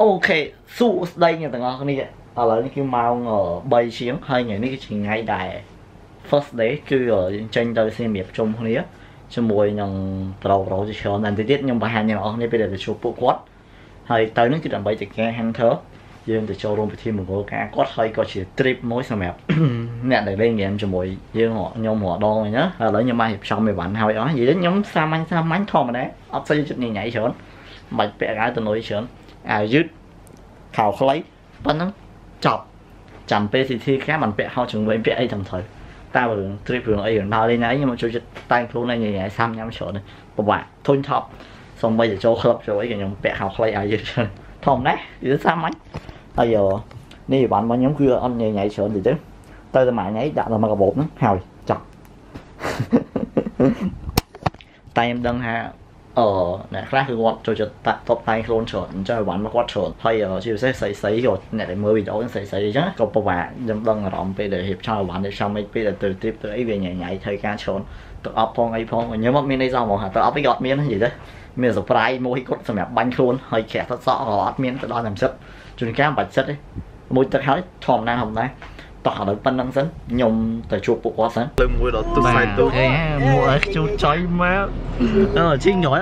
អូខេសួស្តីអ្នកទាំងអស់គ្នាឥឡូវនេះគឺម៉ោង3ជាងហើយថ្ងៃនេះគឺជាថ្ងៃដែល first day គឺយើងចេញទៅសៀមរាបជុំគ្នាជាមួយនឹងប្រូប្រូជាច្រើនតែតិចទៀតខ្ញុំបង្ហាញអ្នកទាំងអស់គ្នាពេលដែលទៅជួបពួកគាត់ហើយទៅនឹងគឺដើម្បីទៅកែ Hunter យើងទៅចូលរួមពិធីមង្គលការគាត់ហើយក៏ជា trip មួយសម្រាប់អ្នកដែលលេងហ្គេមជាមួយយើងខ្ញុំរដងវិញណាឥឡូវខ្ញុំបានរៀបចំអីវ៉ាន់ហើយអស់និយាយទៅខ្ញុំសាមញ្ញសាមញ្ញធម្មតាអត់ស្អីចិត្តញញ៉ៃច្រើនមិនបាច់ពាក់អាវទៅនុយច្រើន អាវយឺតខោខ្លីប៉ុណ្ណឹងចប់ចាំពេលស៊ីធីខ្លះមិនពាក់ហោជង្វេងពាក់អីត្រឹមត្រូវតែរឿង trip រឿងអីរឿងដើរលេងណាខ្ញុំចូលចិត្តតែងខ្លួនឯងញ៉ៃសាំញ៉ាំច្រើនពិបាកធុញថប់សំបីទៅចូលក្លឹបចូលអីក៏ខ្ញុំពាក់ខោខ្លីអាវយឺតច្រើនធម្មតាវាសាមញ្ញហើយនេះបានរបស់ខ្ញុំគឺអត់ញ៉ៃញ៉ៃច្រើនតិចទៅទៅតែមួយញ៉ៃដាក់ដល់មកកាបូបហ្នឹងហើយចប់តែខ្ញុំដឹងថា អឺអ្នកខ្លះគឺគាត់ចូលចិត្តតាក់តបតែងខ្លួនច្រើនអញ្ចឹងឲ្យបានមកគាត់ច្រើនហើយជាពិសេសស្រីស្រីគាត់អ្នកដែលមើលវីដេអូស្រីស្រីអញ្ចឹងក៏ពិបាកខ្ញុំដឹងអារម្មណ៍ពេលដែលរៀបចំឲ្យបានរៀបចំមិនពេលដែលទៅ trip ទៅអីវាញ៉ៃញ៉ៃធ្វើការច្រើនទៅអប់ផងអីផងខ្ញុំអត់មានអីសោះហ្មងទៅអប់អីក៏អត់មាននិយាយទៅមាន surprise មួយគាត់សម្រាប់បាញ់ខ្លួនហើយក្រាក់ទឹកសក់ក៏អត់មានទៅដល់30ជួនកាលបាច់សិតទេមួយទឹកហើយធម្មតាធម្មតា តោះឥឡូវប៉ុណ្្នឹងសិនខ្ញុំទៅជួបពួកគាត់សិនលើមួយដល់ទុសៃទូហេមួអើជូចុយមកអឺជីងញយ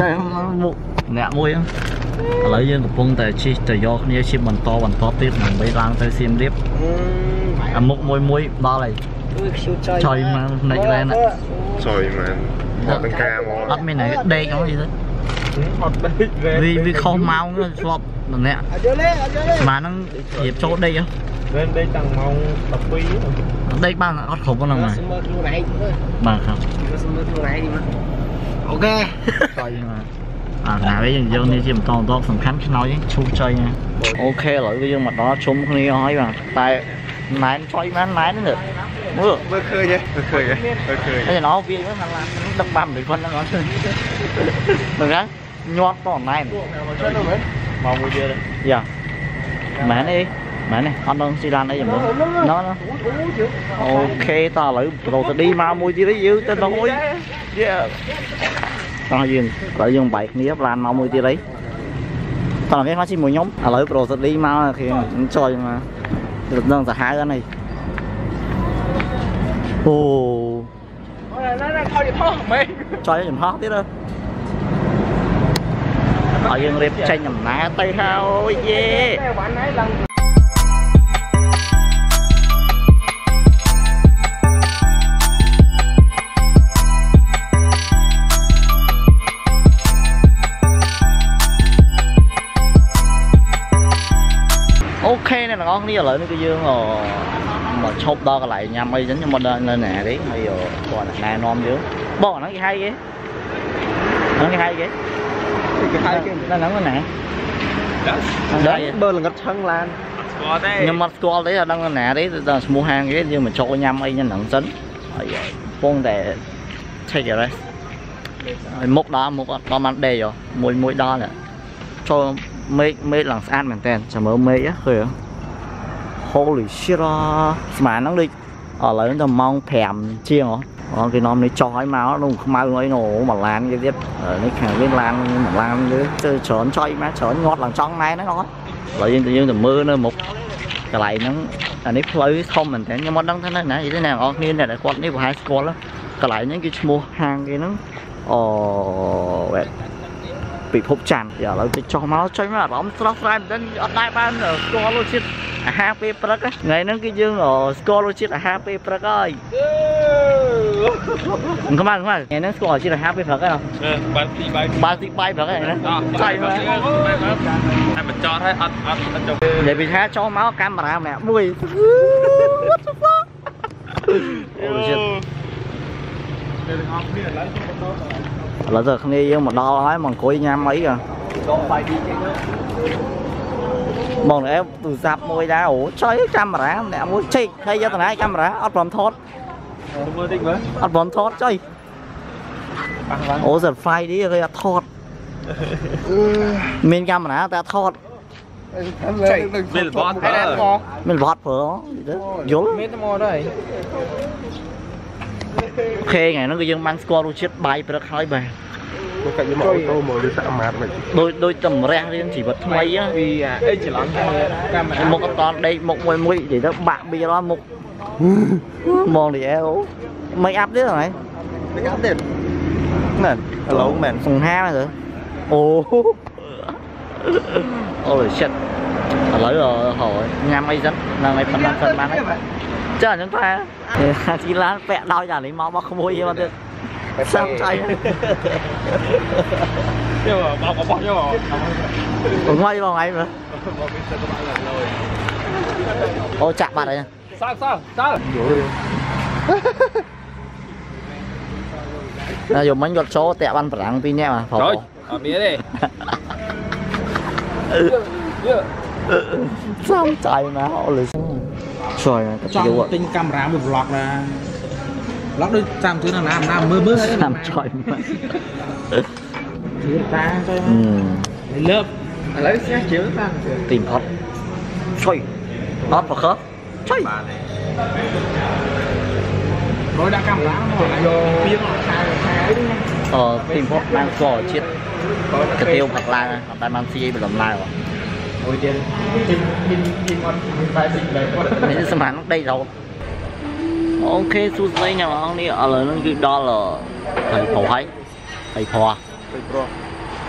ចៃមុខអ្នកមួយឥឡូវយើងកំពុងតែជិះទៅយកគ្នាជិះបន្តបន្តទៀតដើម្បីឡើងទៅសៀមរាបអាមុខមួយមួយដល់ហើយចុយមកផ្នែកលែនចុយមែនមកទាំងការមកអត់មានណែដេកហ្នឹងយីទៅ អត់ដេកវេ វាវាខុសម៉ោងធ្លាប់ម្នាក់ស្មានហ្នឹងរៀបចូលដេកហ៎ វេដេកតាំងម៉ោង12 ដេកបានអត់គ្រប់ហ្នឹងណា មើលខ្លួនឯងមើល បាទครับ មើលខ្លួនឯងនេះមកអូខេ ចុយមកអាណាវិញយើងយកនេះជាបន្តបន្តសំខាន់ខ្នើយឈូសចុយណាអូខេឥឡូវយើងមកដល់ជុំគ្នាហើយបាទតែណែនចុយមែនណែននេះ មើល មើលឃើញទេមើលឃើញទេមើលឃើញ តែណោវាហ្នឹងខាងឡានដឹកបានមិនប៉ុណ្្នឹងអត់ឃើញមើលហ្នឹងញាត់តណែន មកមួយទៀត យ៉ាមែនអីមែនទេអត់ដឹងស៊ីឡានអីយ៉ាងមើលណោះអូខេតឥឡូវប្រូតឌីមកមួយទៀតយើងទៅដល់អុយយ៉ាតោះយើងឥឡូវយើងបែកគ្នាឡានមកមួយទៀតអីតោះគេមកជាមួយខ្ញុំឥឡូវប្រូតឌីមកគេចុយមកទៅដឹងសាហាវ Ồ. Cho nhầm hot tiếp đó. Ở dương riêng tranh nhầm ná tay hao ye. ok nè nè ngon đi ở lại nó cái dương rồi. ដំណើរទៅហើយយេ តែវ៉ាន់ហើយឡើង អូខេអ្នកទាំងអស់គ្នាឥឡូវនេះគឺយើងមកឈប់ដល់កន្លែងញ៉ាំអីចឹងខ្ញុំមកដល់នៅណាទេហើយគាត់ណែនាំយើងបងអាហ្នឹងគេហៅគេអាហ្នឹងគេហៅគេ គេហៅគេ នៅហ្នឹងណា ដឹងបើល្ងិតឆឹងឡានស្គាល់ទេ ខ្ញុំអត់ស្គាល់ទេអត់ដឹងនៅណាទេតែឈ្មោះហាងគេយើងមកចូលញ៉ាំអីហ្នឹងសិនហើយកំពុងតែ take a rest ហើយមុខដល់មុខអត់ដល់បានដេកហ៎មួយមួយដល់ចូលមេឃមេឃឡើងស្អាតមែនតើចាំមើលមេឃឃើញ Holy shit ស្មានហ្នឹងដូចឥឡូវទៅម៉ោង5ជាងហ៎អត់គេនាំនេះចោះឲ្យមកនោះខ្មៅអីនោះមួយឡានគេទៀតនេះខាងវិញឡានមួយឡានលើទៅច្រើនចុយមកច្រើនងាត់ឡើងចង់ណែហ្នឹងអត់ឥឡូវយើងទៅយើងទៅមើលនៅមុខកន្លែងហ្នឹងអានេះផ្លូវធំមែនតើខ្ញុំអត់ដឹងថានៅណានិយាយទៅអ្នកនរគ្នាអ្នកដែលគាត់នេះប្រហែលស្គាល់កន្លែងហ្នឹងគឺឈ្មោះហាងគេហ្នឹងអូវ៉េពិភពច័ន្ទឥឡូវទៅចុះមកចុយមកអារម្មណ៍ស្រស់ស្រាយមែនតើអត់ដែរបានស្គាល់រសជាតិ អាហារពេលព្រឹកថ្ងៃហ្នឹងគឺយើងស្គាល់រសជាតិអាហារពេលព្រឹកហើយខ្មៅខ្មៅថ្ងៃហ្នឹងស្គាល់រសជាតិអាហារពេលព្រឹកហើយបានទីបាយបានទីបាយព្រឹកហើយណាចៃមកតែបញ្ចតឲ្យអត់អត់អត់ចុះនិយាយពីថាចូលមកកាមេរ៉ាម្នាក់មួយ What the fuck អូ shit ឥឡូវទៅគ្នាយើងមកដល់ហើយមកអង្គុយញ៉ាំអីក៏ចូលបាយទីចេញទៅ បងអែទូរស័ព្ទមួយដែរអូចុយកាមេរ៉ាម្នាក់មួយឆេកហើយយកតំណែងកាមេរ៉ាអត់ព្រមថតមើលតិចមើលអត់ព្រមថតចុយប៉ះឡើងអូសិត Friday គេអត់ថតមានកាមេរ៉ាតែអត់ថតមានបតប្រើមានបត់ប្រើយល់មានតែមកដែរអូខេថ្ងៃហ្នឹងគឺយើងបានស្គាល់រសជាតិបាយព្រឹកហើយបាទ គ tôi cạnh với ô tô mà đi xã mát vậy ដូចដូចតម្រះរៀនជីវិតថ្មីហ្នឹង vì à ê chỉ lắm camera មុខអត់តដេកមុខមួយមួយនិយាយទៅបាក់បៀរមុខមកលីអែអូមិនអាប់ទេហ្នឹង cái cá tiền nè hello man សង្ហាហ្នឹងទៅអូអូ shit ឥឡូវហើយញ៉ាំអីសិនហ្នឹងហើយប៉ុណ្ណឹងសិនបានហើយចាអញ្ចឹងថាជីឡានពាក់ដោយអានេះមកមកក្មួយមកទៀត Mày sao không say Nhưng mà bọc bọc bọc chứ bọc Ủa ngoài vào ngay mà. Ô chạm bạn đấy nha. Sao sao sao? Nè dùng mấy giọt số tẹo ăn phản pin nhé mà Phổ Rồi, ở à, mía đi. Sao chạy mà? Họ lấy Trời ơi, tinh tình camera một vlog là vlog ដូចតាមជឿណាណាណាមើលមើលហើយ សាំជួយមក ជឿតាទៅ អឺ លើប lấy xe chiếu ta ទីមផុតជួយអត់ប្រខជួយ រយដាក់កាមេរ៉ាមកយកពីងឆាយឆាយ អឺទីមផុតបានស្គាល់ជាតិកាទៀវផាក់ឡើងអត់ដែលបានស៊ីបដំឡើង ôi tiền pin pin pin con tay pin đấy con នេះសម្រាប់នឹងដេករហូត អូខេសួស្តីអ្នកនរនេះឥឡូវហ្នឹងគឺដល់ហើយប្រុសហើយហើយប្រុស Đây pro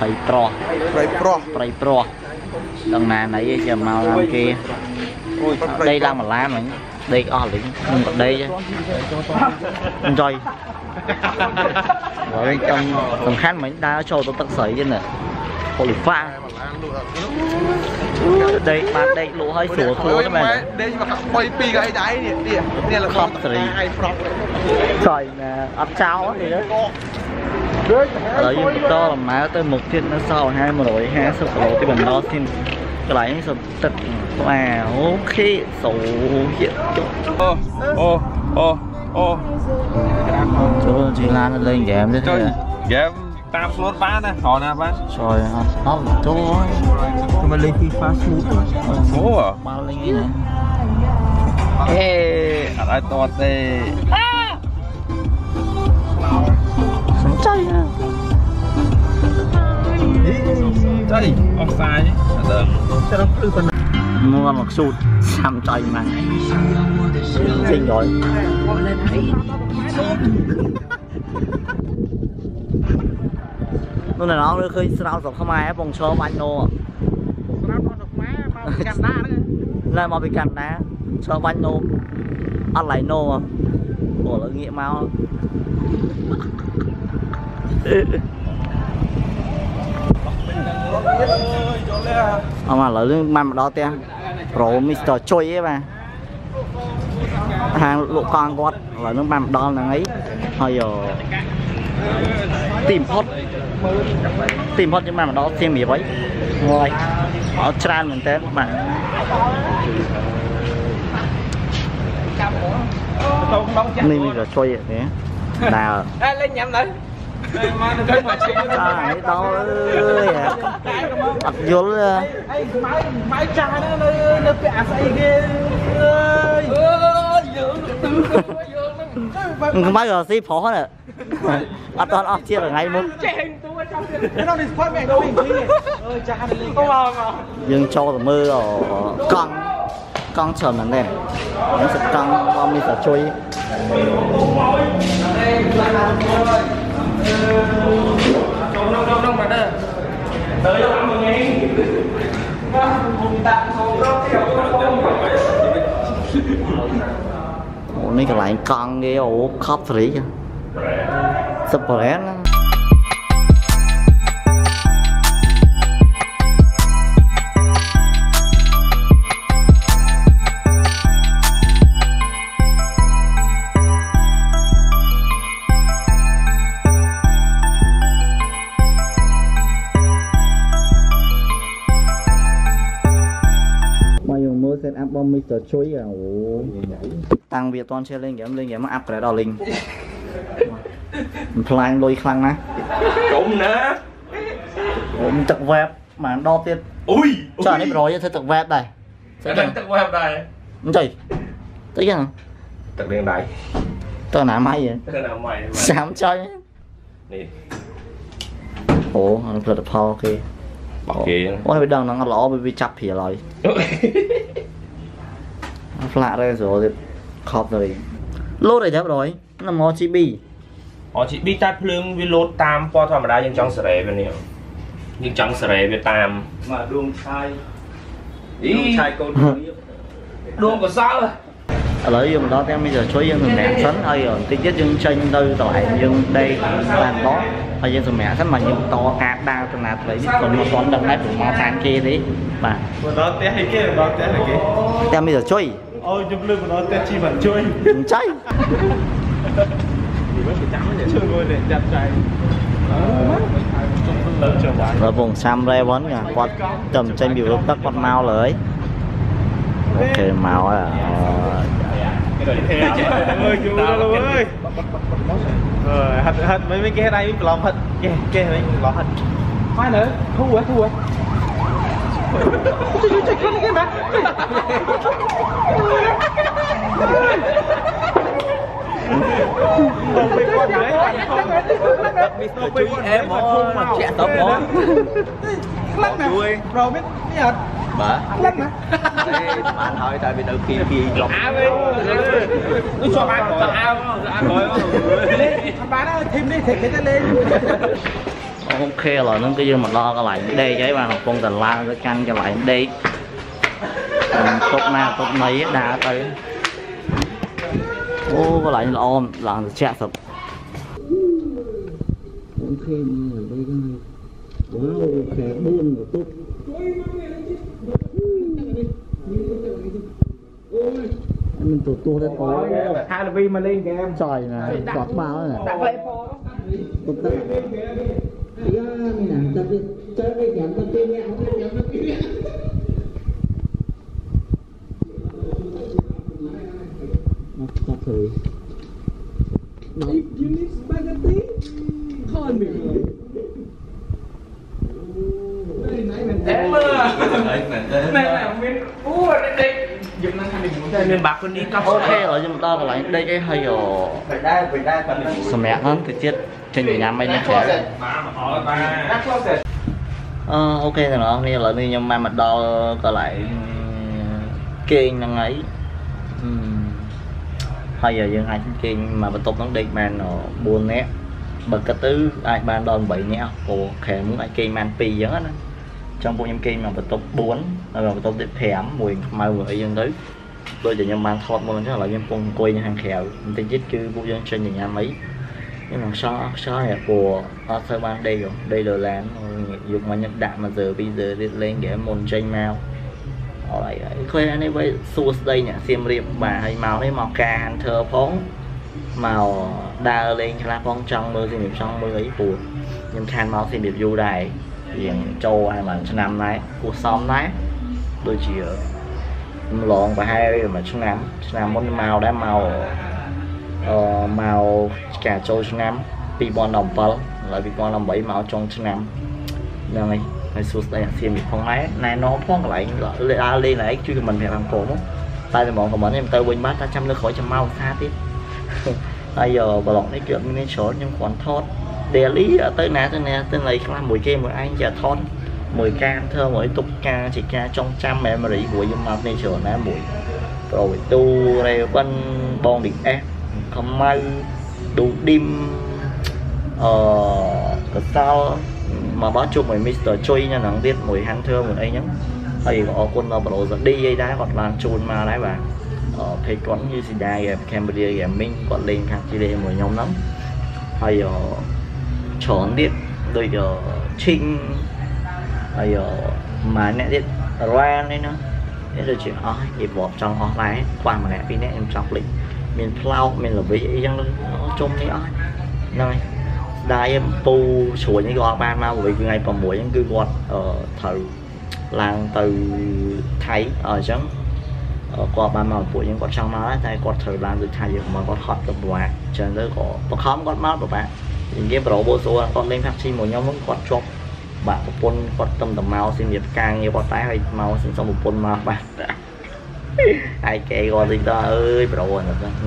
ហើយប្រុស Đây pro ប្រៃប្រុសដល់ណាណីចាំមកតាមគេ Ôi ដេកឡើងមួយឡានហ្នឹងដេកអស់លីងខ្ញុំក៏ដេកអញ្ចឹងហើយចង់សំខាន់មិញដើរចូលទៅទឹកស្រីទៀតណាហូលីហ្វា ដេកបានដេកលក់ឲ្យស្រួលខ្លួនមែន đây mà quay pi cái đáy nè nè nè là Khóc con rồi. ai frog ចុយណាអត់ចោលទេណាឥឡូវយើងបន្តដំណើរទៅមុខទៀតនៅសល់550គីឡូទីបណ្ដោះទីកន្លែងនេះសុទ្ធទឹកបាទអូខេសូជាចុះ ô ô ô ô ចូលជីឡានលេងហ្គេមទេ chơi game tam slot bán nè họ nè bán ចុយអត់អត់ចូលហើយ mà lên FIFA smooth số à បាល់លេងនេះណា ê ở đây to tê សំចៃណា chơi offside ở đây មកមកស៊ូតសំចៃណាស់ចេញrồi នោះណ៎នរឃើញស្រោតស្រុកខ្មែរបងឈរបាញ់ណូស្រាប់មកស្មាមកកាត់ណាហ្នឹងឡើងមកពីកាណាឈរបាញ់ណូអត់ឡៃណូអូឥឡូវងាកមកអមឥឡូវយើងបានមកដល់ផ្ទះប្រូមីស្ទ័រជុយឯបាទហាងលក់កង់គាត់ឥឡូវហ្នឹងបានមកដល់ហ្នឹងអីហើយអឺទីមផុត ទីមផុតយើងបានមកដល់សៀមរាបហើយហើយអត់ច្រើនមែនតើបាទ đông đông នេះមានក៏ជួយទេដើរ ê lên nhầm lại đây mà nó chơi mà chơi អានេះដល់អើយអត់យល់ អីម៉ៅម៉ៅចាស់ហ្នឹងនៅនៅពាក់អាស្អីគេអើយ ơi dương từ dương nó ខ្មៅក៏ស៊ីប្រុសហ្នឹងអត់តន់អស់ជាតិថ្ងៃមុន chen tôi ở trong kia ក្នុងនេះស្គាល់មែនទៅវិញអើយចាស់ទៅលេង không vào mà យើងចូលទៅ Ừ, ừ, bao giờ xí phó nữa bắt toàn off chia ở ngay muốn dương cho rồi mưa ở con con chờ mình nè nó sẽ con bom đi sẽ chui. tới làm អូនេះកន្លែងកង់គេអូខប់សេរីសុបរ៉ែន ហ្គេមមក upgrade ដល់លេងបំផ្លាញលុយខ្លាំងណាស់ trộm nè អូមានទឹក web បានដបទៀត ui ចុះអានេះប្រយធ្វើទឹក web ដែរស្អី cái ចឹង này tao quay đây អញ្ចឹងទៅចឹង tao đen đây ទៅណាម៉ៃហ៎ cái nào mày សាមចុយ nè អូអានឹងផលិតផលគេ របស់គេ អូហើយដឹងហ្នឹងអត់ល្អវាចាប់ព្រាលហើយ ផ្លាក់រេសរទៀតខប់ទៅលោតអីដែរបងណាមក GB អជីប៊ីតែភ្លើងវាលោតតាមពណ៌ធម្មតាយើងចង់សេរីវានេះយើងចង់សេរីវាតាម មកដួងឆាយ អី ដួងឆាយកូនគ្នា ដួងកសល ឥឡូវយើងមកដល់ទាំងមីជួយយើងសម្រាប់សិនហើយបន្តិចទៀតយើងចេញទៅកន្លែងយើងដេកបានដកហើយយើងសម្រាប់សិនមកយើងបន្តការដើរទៅណាទៅនេះcònមកគាត់ដឹងដែរព្រោះមកតាមគេទេបាទ មកដល់ផ្ទះឲ្យគេមកដល់ផ្ទះឲ្យគេ ទាំងមីជួយ អូយខ្ញុំលើកមកដល់ផ្ទះជីមិនជួយ Ôi, chụp lưu của nó tên chi bản chơi. Chay và ờ, vùng sam re vẫn nhà quạt tầm tranh biểu lúc tắc quạt mau lời ok màu à. Ơi chú đâu ơi. Hết hết mấy cái này mấy lon hết kê kê mấy lon hết mai nữa thu quá thu quá 하는 mà chui em trẻ tập đó lắc rồi biết biết hả bà lắc nè bạn thôi tại vì đôi khi khi lọc nó cho bạn rồi bạn thêm đi thì cái lên cũng khê rồi nó cứ như mà lo cái lại đây giấy mà con tình la nó canh cho lại đi. Ừ, mình tốt na tốt nấy đã tới ô có lại là ôm là chạm thật. Cũng khê mà ở đây đây quá khé buôn và tốt mình tụt tua ra có hai là vi mà lên kìa em. Trời nè quạt bao nè. Tụt tắt. Ya, minang, tapi tapi yang pentingnya apa yang pentingnya? Tak tahu. If you need spaghetti, call me. đây miền bắc quân đi cắp ok ở nhưng mà ta là đánh đây cái hay ở សម្រាប់ហ្នឹងទៅជាតិ ចេញទៅញ៉ាំអីនៅក្រៅអឺអូខេទាំងអស់គ្នាឥឡូវនេះខ្ញុំមកមកដល់កន្លែងគេងហ្នឹងហើយហើយយើងអាចគេងមកបន្ទប់ហ្នឹងដេកបាន4នាក់បើគិតទៅអាចបានដល់8នាក់ព្រោះខែមួយអាចគេងបាន2អញ្ចឹងណាចឹងពួកខ្ញុំគេងមកបន្ទប់4ហើយបន្ទប់ទៀត5មួយខ្មៅមួយអីចឹងទៅដូចតែខ្ញុំបានថតមុនអញ្ចឹងឥឡូវខ្ញុំកំពុងអង្គុយនៅខាងក្រៅបន្តិចទៀតគឺពួកយើងចេញទៅញ៉ាំអី ខ្ញុំនឹងខ្យល់អស់ខ្យល់នេះព្រោះអត់ទៅបានដេកហ៎ដេកលើឡានយកមកញឹកដាក់មួយ giờ 2giờ ទៀតលេងហ្គេមមុនចេញមកអរអីឃើញអានេះវិញសួស្ដីអ្នកសៀមរាបបាទហើយមកនេះមកការ Hunter ផងមកដើរលេងខ្លះផងចង់មើលសៀមរាបចង់មើលអីព្រោះខ្ញុំខានមកសៀមរាបយូរដែររៀងចូលហើយបានឆ្នាំដែរគួរសមដែរដូចជាម្លងប្រហែលមួយឆ្នាំឆ្នាំមុនមកដែរមកអឺមក ការចូលឆ្នាំ2017ឥឡូវ2018មកចុងឆ្នាំហ្នឹងហើយហើយសួស្ដីអាសៀមរាបផងដែរណែនាំផងកន្លែងដើរលេងកន្លែងជួយខមមិនប្រាប់អង្គមកតែតែហ្មងខមមិនខ្ញុំទៅវិញបាត់តែចាំលើក្រោយចាំមកថាទៀតហើយប្លុកនេះគឺអត់មានច្រើនខ្ញុំគ្រាន់ថត daily អត់ទៅណាទៅណាទៅណីខ្លះមួយគេមួយឯងចេះថតមួយការធ្វើមួយទុកការជាការចងចាំ memory ព្រោះយើងមកនេះច្រើនណាមួយប្រូវីទូ Raven បង DS ខមៅឌូឌីមអឺកសលមកបោះជួបមួយ Mr. ជុយនៅហ្នឹងទៀតមួយ Hunter មួយអីហ្នឹងហើយក៏អរគុណដល់ប្រូសាឌីអីដែរគាត់បានជូនម đủ đêm ờ có sao? Mà bác chụp mấy Mr. Choi nha nắng biết mùi hắn thưa một ấy nhá. Thầy có quân nó bảo dẫn đi ấy đã còn làm chôn mà đấy bạn ờ thấy con như gì đây em Cambodia em mình còn lên khác chi đây mùi nhóm lắm. Thầy ờ chọn biết đôi giờ chinh hay ờ mà nè biết ra đấy nữa. Nên là chuyện ơi thì bỏ trong ó lái qua mà nè vì nè em trong lịch mình plow mình là với ấy chẳng ជុំនេះអស់ហ្នឹងហើយស្ដាយពូជ្រួញនេះក៏អត់បានមកវិញថ្ងៃ6ហ្នឹងគឺគាត់អឺត្រូវឡើងទៅថៃអញ្ចឹងគាត់បានមកពួកយើងគាត់ចង់មកតែគាត់ត្រូវឡើងទៅថៃយើងមកគាត់ហត់ទៅប្រវាអញ្ចឹងទៅក៏បខំគាត់មកប្រវានិយាយប្រូបូសូគាត់លេងផាក់ស៊ីមួយខ្ញុំហ្នឹងគាត់ជាប់បាក់ប្រពន្ធគាត់ទៅតែមកសម្រាប់ការងារគាត់តែហើយមកសុំប្រពន្ធមកបាទហើយកែគាត់តិចតអើយប្រូ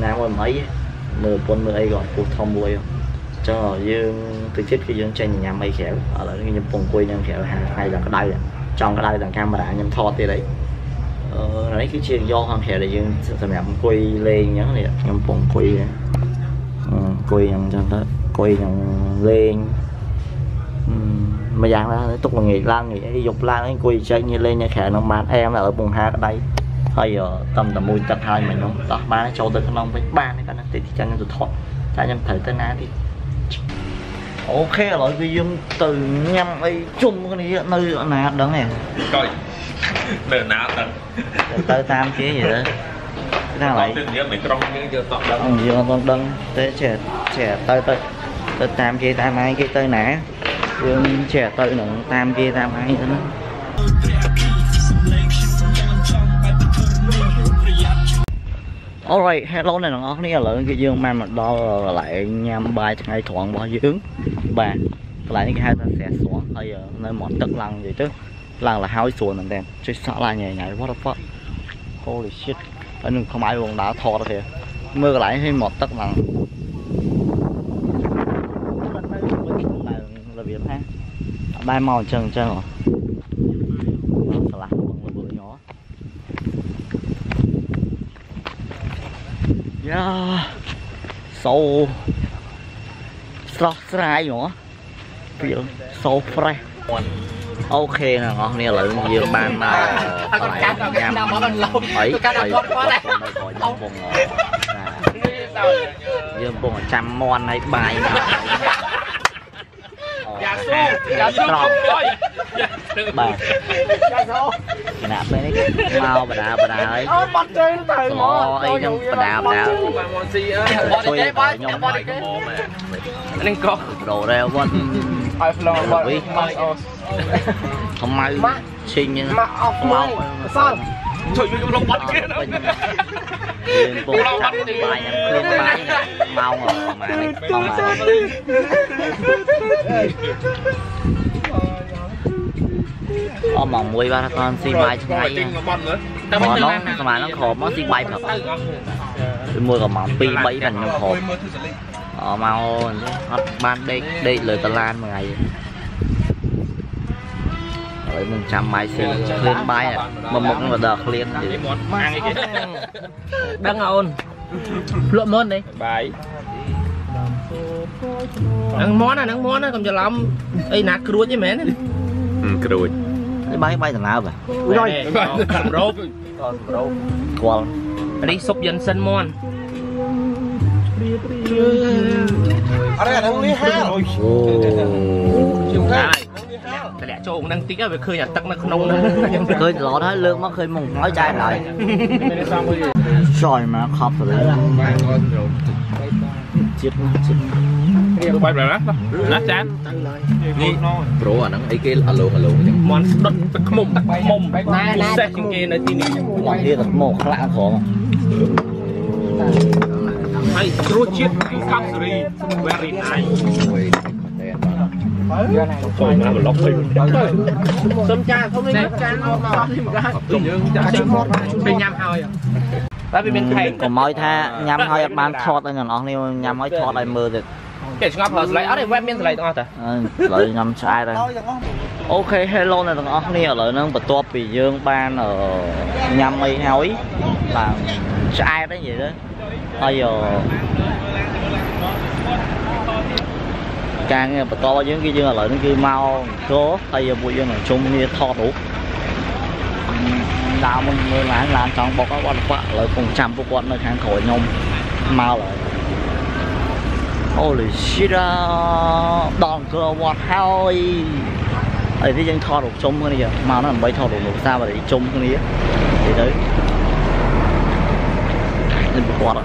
ណាមួយមិនអី មើលប្រពន្ធមើលអីគាត់ពុះធំមួយអញ្ចឹងយើង បន្តិចទៀតគឺយើងចេញញ៉ាំអីក្រៅឥឡូវនេះខ្ញុំកំពុងអង្គុយនៅក្រៅហាងថ្ងៃដល់ក្តៅចង់ក្តៅដល់កាមេរ៉ាខ្ញុំថតទៀតអីអឺនេះគឺជាយកខាងក្រៅដែលយើងសម្រាប់អង្គុយលេងអញ្ចឹងនេះខ្ញុំកំពុងអង្គុយអង្គុយអញ្ចឹងទៅអង្គុយនឹងលេងមួយយ៉ាងដែរទុកល្ងាចឡើងងាយអីយប់ឡើងអង្គុយចេញលេងនៅក្រៅនឹងបានអែមដល់ពងហាក្តៅ ហើយតំតែមួយទឹកហើយមិននោះដោះបានចូលទៅក្នុងវិញបានគាត់ណាតិចចឹងខ្ញុំទៅថតតែខ្ញុំត្រូវទៅណាទៀតអូខេឥឡូវគឺយើងទៅញ៉ាំអីជុំគ្នានៅណាដឹងទេកុយនៅណាដឹងទៅតាមគេយទៅណាឡើយទិញយើងមិនក្រុងយើងយកតក់ដឹងយើងអត់ដឹងទេចេះចេះទៅទៅទៅតាមគេតាមឯងគេទៅណាយើងចេះទៅនឹងតាមគេតាមឯងទៅណា Alright hello អ្នកទាំងអស់គ្នាឥឡូវគឺយើងបានមកដល់កន្លែងញ៉ាំបាយថ្ងៃត្រង់របស់យើងបាទកន្លែងនេះគេហៅថាស្រះស្រស់ហើយនៅមាត់ទឹកឡើងនិយាយទៅឡើងលហើយស្រួលមែនតើជួយសក់ឡើងញ៉ៃញ៉ៃ what the fuck holy shit ហើយនឹងខ្មៅវងដើរថតទេមើលកន្លែងឲ្យមាត់ទឹកឡើងរបៀបណាអត់ដែរមកអញ្ចឹងអញ្ចឹងហ៎ យ៉ាសូស្រស់ស្រាយហ្មងពីសូ fresh អូខេអ្នកនរគ្នាឥឡូវយើងបានមកកន្លែងញ៉ាំអីកាត់អត់គាត់គាត់ដែរយើងពងយើងពងចាំមន់ឲ្យបាយមក យ៉ាស៊ូយ៉ាស៊ូត្រង់បាទគណៈពេលនេះមកបដាបដាហើយអូបាត់ចេញទៅស្មោអីហ្នឹងបដាបដាបាទមកស៊ីអើជួយខ្ញុំបាយកុំមែននឹងកោះប្រូរ៉ែវ៉ាត់ឲ្យផ្លងបាត់មកអូខ្មៅឈិញហ្នឹងមកអស់មកសល់ ช่วยอยู่กับรงบาลเกินแล้ว Lên bộ Lâu lắm trăm thì- bài em khuyên bài này Mau ngọt mà này ออมหองมวยบ้านละคนซีบายช่างไงจงอหรอน้องสมานน้องขอมอซีบายเผับเป็นมวยกับหมองปีใบพันน้องขอมอ๋อมาเอาอบ้านเด็กเด็กเลยตะลานมาไง ហើយនឹងចាំបាយស៊ីឃ្លានបាយមកមុខមកដល់ឃ្លានទៀតមាត់ម៉ាំងអីគេដឹងអូនភ្លក់មុននេះបាយហ្នឹងមន់អាហ្នឹងមន់ណាកុំច្រឡំអីណាគ្រួចទេមែនទេគ្រួចនេះបាយបាយដង្ហើបហ៎រុយសម្រូបគាត់នេះស៊ុបយិនសិនមន់អរេអានឹងនេះហាលអូជុំហើយ តម្លាក់ចូលហ្នឹងតិចហើយវាឃើញអាទឹកនៅក្នុងហ្នឹងខ្ញុំឃើញឡតហើយលើកមកឃើញមុខហើយចាយហើយចយមកខប់ទៅលើជាតិណាជាតិបាយបែបណាណាចាននេះប្រូអាហ្នឹងអីគេអាឡូអាឡូអញ្ចឹងមន់ស្ដុតទឹកខ្មុំទឹកខ្មុំណែណែសេះជាងគេនៅទីនេះមកទៀតមកខ្លាក់ក្រមហើយគ្រួចជាតិកំសេរី very nice ចូលមកប្លុកទៅសុំចាធំនេះចានមកមកនេះមកយើងចាពេលញ៉ាំហើយតែវាមានខែងកុំឲ្យថាញ៉ាំហើយអត់បានថតឲ្យអ្នកនរគ្នាញ៉ាំហើយថតឲ្យមើលទៀតគេឆ្ងល់ប្រើស្លៃអត់ទេ web មានស្លៃទាំងអស់តាឥឡូវញ៉ាំឆ្អែតហើយអូខេ hello អ្នកទាំងអស់គ្នាឥឡូវហ្នឹងបន្ទាប់ពីយើងបានញ៉ាំអីហើយឡើងឆ្អែតហ្នឹងនិយាយទៅហើយ ការងារបន្តរបស់យើងគឺយើងឥឡូវនេះគឺមកអង្គរហើយពួកយើងនឹងជុំគ្នាថតរូបដើរមុនមើលឡើងឡានចង់បុកវត្តបាក់ឥឡូវកំពុងចាំពួកគាត់នៅខាងក្រោយខ្ញុំមកហើយ Holy shit ដល់អង្គរវត្តហើយហើយនេះយើងថតរូបជុំគ្នាមកហ្នឹងដើម្បីថតរូបលោកសាវរីជុំគ្នានិយាយទៅនេះពួកគាត់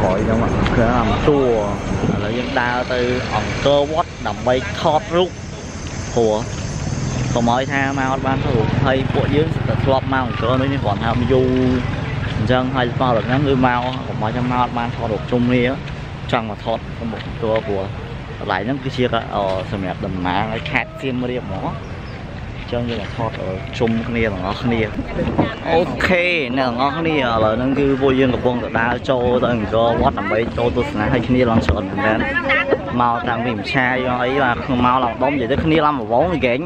ក្រោយហ្នឹងគឺអាមតួឥឡូវយើងដើរទៅអង្គរវត្តដើម្បីថតរូបព្រោះកុំឲ្យថាមកអត់បានថតរូបហើយពួកយើងតែធ្លាប់មកអង្គរនេះគ្រាន់ថាយូរអញ្ចឹងហើយស្មកដល់ហ្នឹងគឺមកកុំឲ្យថាមកអត់បានថតរូបជុំគ្នាចង់មកថតមុខតួព្រោះកន្លែងហ្នឹងគឺជាសម្រាប់តំណាងឲ្យខេត្តសៀមរាបហ្មង ចឹងយើងមកថតជុំគ្នាទាំងអស់គ្នាអូខេអ្នកទាំងអស់គ្នាឥឡូវហ្នឹងគឺពួកយើងកំពុងទៅដើរចូលទៅអង្គរវត្តដើម្បីចូលទស្សនាឲ្យគ្នាឡើងច្រើនមែនទែនមកតាំងពីម្ឆាយអីបាទខ្ញុំមកឡើងដុំនិយាយទៅគ្នាឡើងមកវងហ្គេង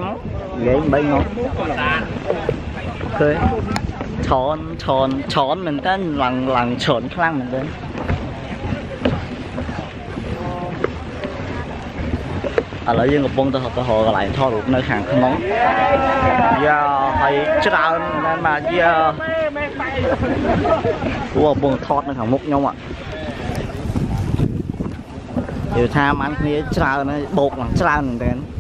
ហ្គេងបីមកឃើញឆនឆនឆនមែនតើឡើងឡើងឆនខ្លាំងមែនតើ ឥឡូវយើងកំពុងទៅទៅរកកន្លែងថតរូបនៅខាងក្នុងយ៉ាហើយច្រើនមែនបាទយ៉ាអូកំពុងថតនៅខាងមុខខ្ញុំอ่ะនិយាយថាបានគ្នាច្រើនហើយបោកឡើងច្រើនមែនតើ